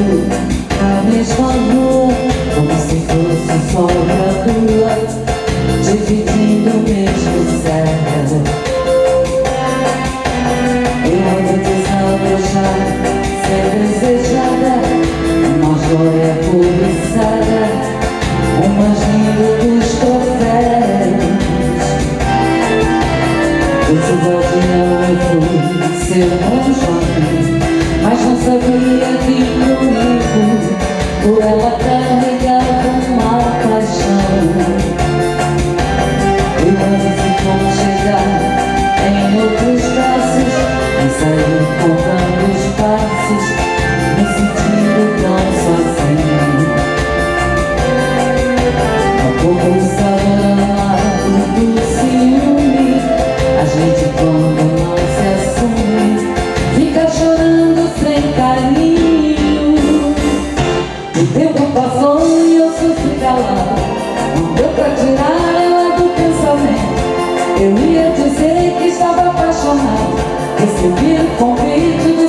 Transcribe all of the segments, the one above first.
I miss is what you Eu ia dizer que estava apaixonado Recebi o convite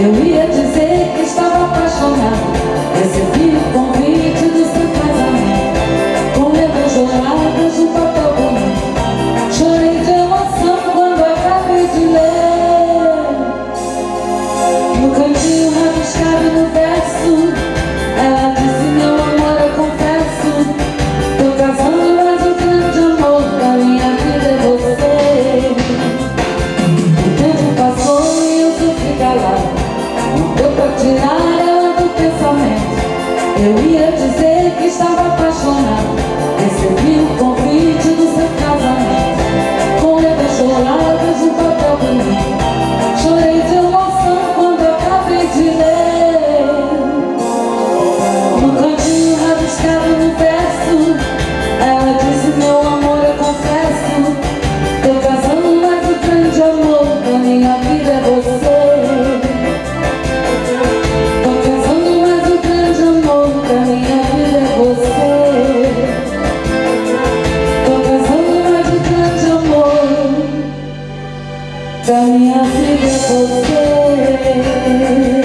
Eu ia dizer que estava apaixonado. Eu vou tirar ela do pensamento. Eu ia Todavía sigue por ser